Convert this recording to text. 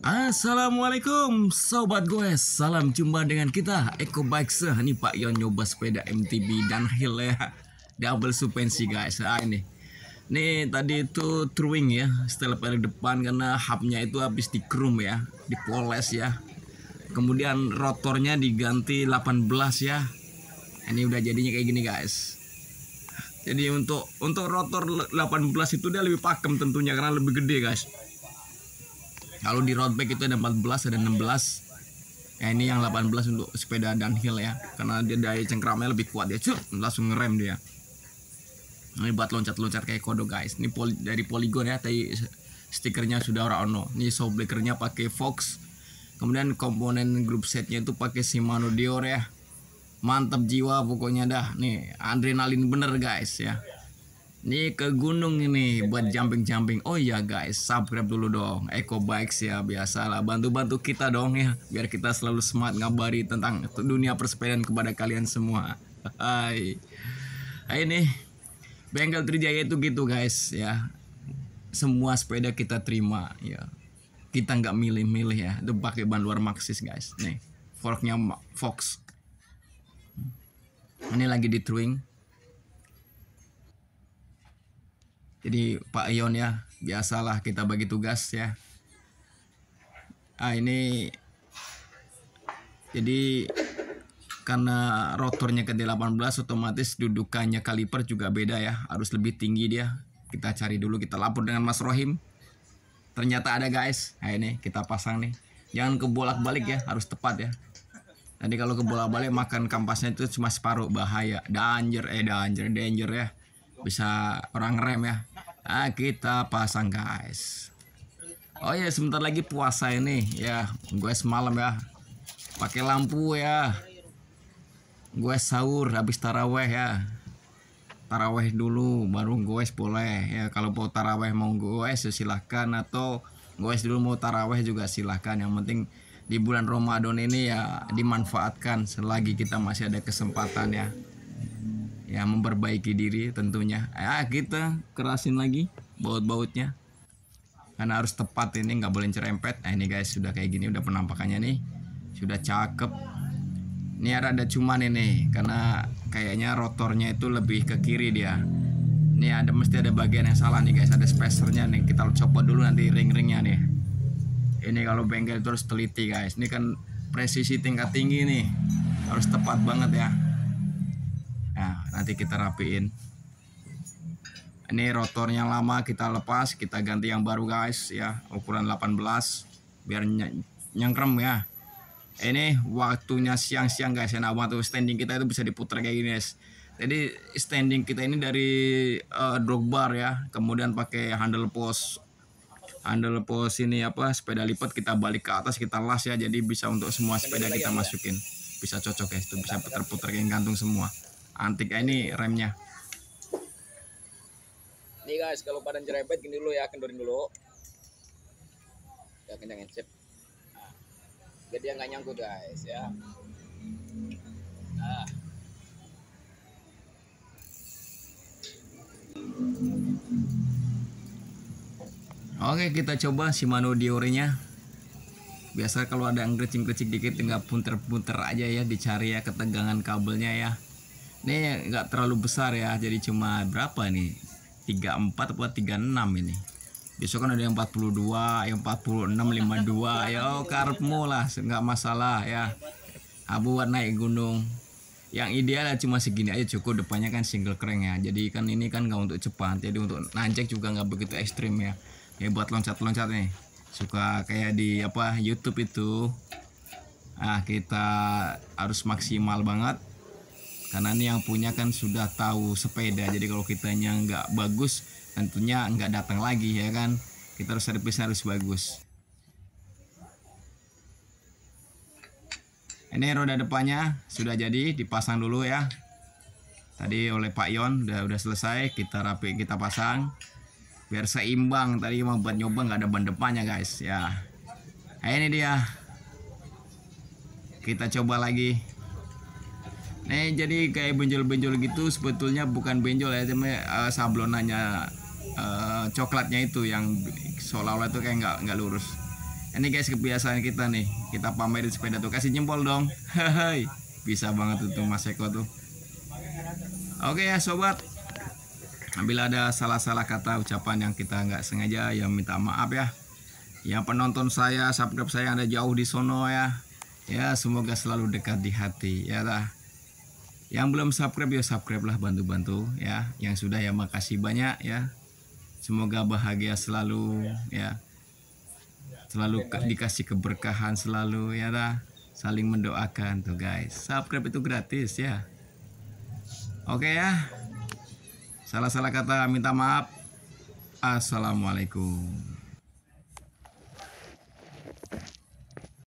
Assalamualaikum sobat gue Salam jumpa dengan kita Eko Bikes Ini Pak Yon nyoba sepeda MTB dan hill ya. Double suspensi guys. Ah, ini. Ini tadi itu touring ya Setelah pada depan karena hubnya itu habis di chrome ya Dipoles ya. Kemudian rotornya diganti 18 ya. Ini udah jadinya kayak gini guys. Jadi untuk untuk rotor 18 itu dia lebih pakem tentunya karena lebih gede guys kalau di road bike itu ada 14 ada 16 ya ini yang 18 untuk sepeda downhill ya. Karena dia daya cengkramnya lebih kuat dia. Cuk langsung ngerem dia. Ini buat loncat-loncat kayak kodo guys. Ini poli, dari polygon ya tadi stikernya sudah orang ono. Ini showbreakernya pakai Fox. Kemudian komponen grup setnya itu pakai Shimano Dior ya. Mantap jiwa pokoknya dah. Nih adrenalin bener guys ya Nih ke gunung ini buat jumping-jumping. Oh iya guys, subscribe dulu dong. Eco Bikes ya biasalah bantu-bantu kita dong ya biar kita selalu semangat ngabari tentang dunia persepedaan kepada kalian semua. Hai. Hai nih. Bengkel Trijaya itu gitu guys ya. Semua sepeda kita terima ya. Kita nggak milih-milih ya. Itu pakai ban luar Maxxis guys. Nih, forknya Fox. Ini lagi di touring jadi Pak Ion ya biasalah kita bagi tugas ya. Ah ini jadi karena rotornya ke 18 otomatis dudukannya kaliper juga beda ya harus lebih tinggi dia. Kita cari dulu kita lapor dengan Mas Rohim. Ternyata ada guys. Nah ini kita pasang nih. Jangan kebolak balik ya harus tepat ya. Nanti kalau kebolak balik makan kampasnya itu cuma separuh bahaya. Danger eh danger danger ya. Bisa orang rem ya nah, kita pasang guys. Oh ya sebentar lagi puasa ini. Ya gue semalam ya pakai lampu ya. Gue sahur habis taraweh ya. Taraweh dulu baru gue boleh. Ya kalau mau taraweh mau gue ya silahkan atau gue dulu mau taraweh juga silahkan yang penting di bulan Ramadan ini ya dimanfaatkan selagi kita masih ada kesempatan ya ya memperbaiki diri tentunya. Ya kita kerasin lagi baut-bautnya. Karena harus tepat ini nggak boleh cerempet. Nah ini guys sudah kayak gini udah penampakannya nih. Sudah cakep. Ini ada cuman ini karena kayaknya rotornya itu lebih ke kiri dia. Ini ada mesti ada bagian yang salah nih guys. Ada spacernya nih kita copot dulu nanti ring-ringnya nih. Ini kalau bengkel itu harus teliti guys. Ini kan presisi tingkat tinggi nih. Harus tepat banget ya nanti kita rapiin. Ini rotornya lama kita lepas, kita ganti yang baru guys ya, ukuran 18 biar ny nyengkrem ya. Ini waktunya siang-siang guys, nah waktu standing kita itu bisa diputar kayak gini guys. Jadi standing kita ini dari uh, drop bar ya, kemudian pakai handle post handle post ini apa sepeda lipat kita balik ke atas kita las ya. Jadi bisa untuk semua sepeda kita masukin. Bisa cocok guys itu bisa putar-putar kayak gantung semua antik ini remnya. Nih guys kalau badan jerempet gini dulu ya kendorin dulu. Ya kencangin sip nah, biar dia nggak nyangkut guys ya. Nah. Oke kita coba Shimano Diore-nya Biasa kalau ada yang kecing-kecing dikit tinggal punter-punter aja ya Dicari ya ketegangan kabelnya ya ini nggak terlalu besar ya jadi cuma berapa nih 34 atau 36 ini? Besok kan ada yang 42 yang 46 52 ya karepmu lah nggak masalah ya. Abu naik gunung. Yang ideal ya cuma segini aja cukup depannya kan single crank ya. Jadi kan ini kan nggak untuk cepat jadi untuk nanjak juga nggak begitu ekstrim ya. Ya buat loncat-loncat nih. Suka kayak di apa YouTube itu. Ah kita harus maksimal banget karena ini yang punya kan sudah tahu sepeda. Jadi kalau kitanya nggak bagus tentunya nggak datang lagi ya kan? Kita harus servis harus bagus. Ini roda depannya sudah jadi dipasang dulu ya. Tadi oleh Pak Yon udah udah selesai kita rapi kita pasang. Biar seimbang tadi mau buat nyoba nggak ada ban depannya guys ya. Nah, ini dia. Kita coba lagi Nih jadi kayak benjol-benjol gitu sebetulnya bukan benjol ya cuma uh, sablonannya uh, coklatnya itu yang seolah-olah itu kayak nggak nggak lurus. Ini guys kebiasaan kita nih, kita pamerin sepeda tuh kasih jempol dong. Hehe. Bisa banget tuh Mas Eko tuh. Oke ya sobat. Bila ada salah-salah kata ucapan yang kita nggak sengaja ya minta maaf ya. Yang penonton saya, subscribe saya ada jauh di sono ya. Ya semoga selalu dekat di hati ya dah. Yang belum subscribe ya subscribe lah bantu-bantu ya. Yang sudah ya makasih banyak ya. Semoga bahagia selalu ya. Selalu ke- dikasih keberkahan selalu ya dah. Saling mendoakan tuh guys. Subscribe itu gratis ya. Oke ya. Salah-salah kata minta maaf. Assalamualaikum